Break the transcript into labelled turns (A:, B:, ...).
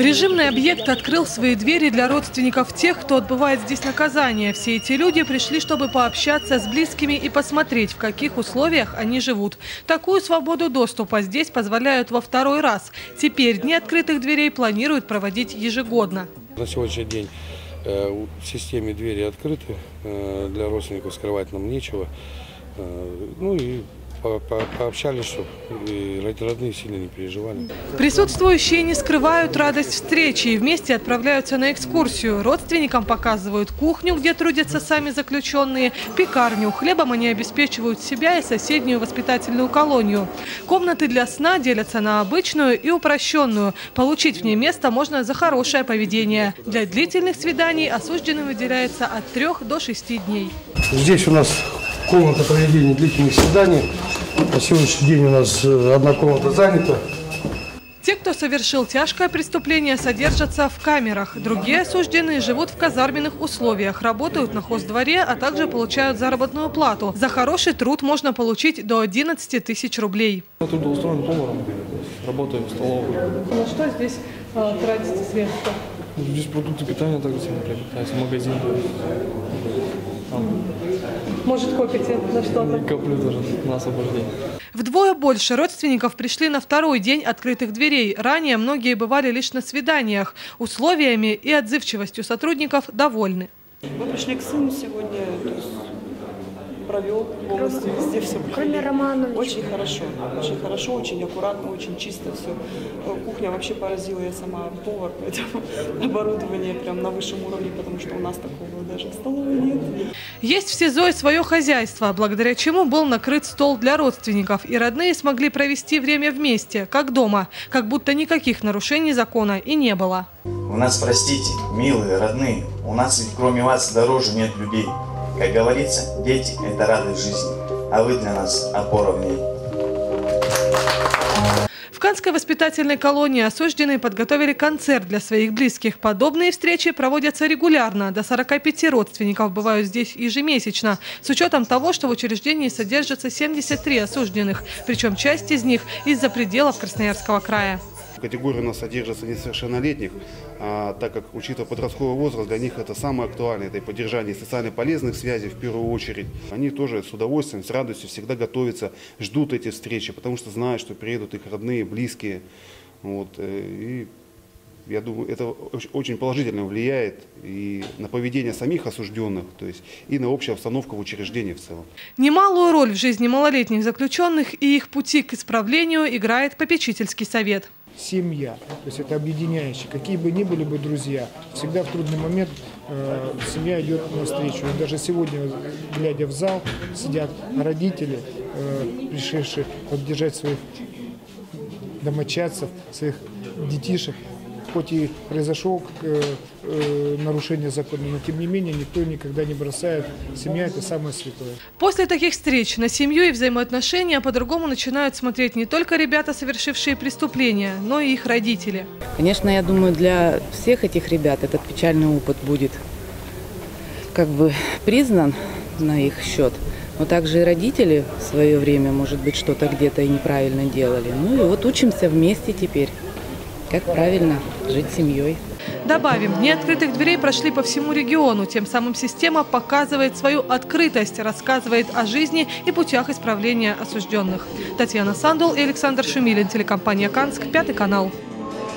A: Режимный объект открыл свои двери для родственников тех, кто отбывает здесь наказание. Все эти люди пришли, чтобы пообщаться с близкими и посмотреть, в каких условиях они живут. Такую свободу доступа здесь позволяют во второй раз. Теперь дни открытых дверей планируют проводить ежегодно.
B: На сегодняшний день э, в системе двери открыты, э, для родственников скрывать нам нечего. Э, Ну и по- по- пообщались, чтобы родные сильно не переживали.
A: Присутствующие не скрывают радость встречи и вместе отправляются на экскурсию. Родственникам показывают кухню, где трудятся сами заключенные, пекарню. Хлебом они обеспечивают себя и соседнюю воспитательную колонию. Комнаты для сна делятся на обычную и упрощенную. Получить в ней место можно за хорошее поведение. Для длительных свиданий осужденным выделяется от трех до шести дней.
C: Здесь у нас комната проведения длительных свиданий. На сегодняшний день у нас э, одна комната занята.
A: Те, кто совершил тяжкое преступление, содержатся в камерах. Другие осужденные живут в казарменных условиях, работают на хоздворе, а также получают заработную плату. За хороший труд можно получить до 11 тысяч рублей.
D: Я трудоустроен поваром, работаю в столовой.
A: На что здесь тратите средства?
D: Здесь продукты питания также сильно приобретаются, магазин.
A: Может, копите на что-то?
D: коплю даже на освобождение.
A: Вдвое больше родственников пришли на второй день открытых дверей. Ранее многие бывали лишь на свиданиях. Условиями и отзывчивостью сотрудников довольны.
E: Мы пришли к сыну сегодня, провел полностью везде все.
F: Кроме Романовича.
E: Очень хорошо, очень хорошо, очень аккуратно, очень чисто все. Кухня вообще поразила, я сама повар, поэтому оборудование прям на высшем уровне, потому что у нас такого даже в столовой нет.
A: Есть в СИЗО и свое хозяйство, благодаря чему был накрыт стол для родственников, и родные смогли провести время вместе, как дома, как будто никаких нарушений закона и не было.
G: Вы нас простите, милые, родные, у нас ведь кроме вас дороже нет людей. Как говорится, дети – это радость жизни, а вы для нас опора в ней.
A: В Канской воспитательной колонии осужденные подготовили концерт для своих близких. Подобные встречи проводятся регулярно. До 45 родственников бывают здесь ежемесячно. С учетом того, что в учреждении содержатся 73 осужденных. Причем часть из них из-за пределов Красноярского края.
H: Категория у нас содержится несовершеннолетних, а, так как, учитывая подростковый возраст, для них это самое актуальное, это и поддержание социально полезных связей в первую очередь. Они тоже с удовольствием, с радостью всегда готовятся, ждут эти встречи, потому что знают, что приедут их родные, близкие. Вот, э, и я думаю, это оч- очень положительно влияет и на поведение самих осужденных, то есть и на общую обстановку в учреждении в целом.
A: Немалую роль в жизни малолетних заключенных и их пути к исправлению играет попечительский совет.
I: семья. То есть это объединяющее. Какие бы ни были бы друзья, всегда в трудный момент э, семья идет навстречу. И даже сегодня, глядя в зал, сидят родители, э, пришедшие поддержать своих домочадцев, своих детишек. Хоть и произошло э, э, нарушение закона, но тем не менее никто никогда не бросает. Семья – это самое святое.
A: После таких встреч на семью и взаимоотношения по-другому начинают смотреть не только ребята, совершившие преступления, но и их родители.
J: Конечно, я думаю, для всех этих ребят этот печальный опыт будет как бы признан на их счет. Но также и родители в свое время, может быть, что-то где-то и неправильно делали. Ну и вот учимся вместе теперь, как правильно жить семьей.
A: Добавим, дни открытых дверей прошли по всему региону. Тем самым система показывает свою открытость, рассказывает о жизни и путях исправления осужденных. Татьяна Сандул и Александр Шумилин, телекомпания «Канск», Пятый канал.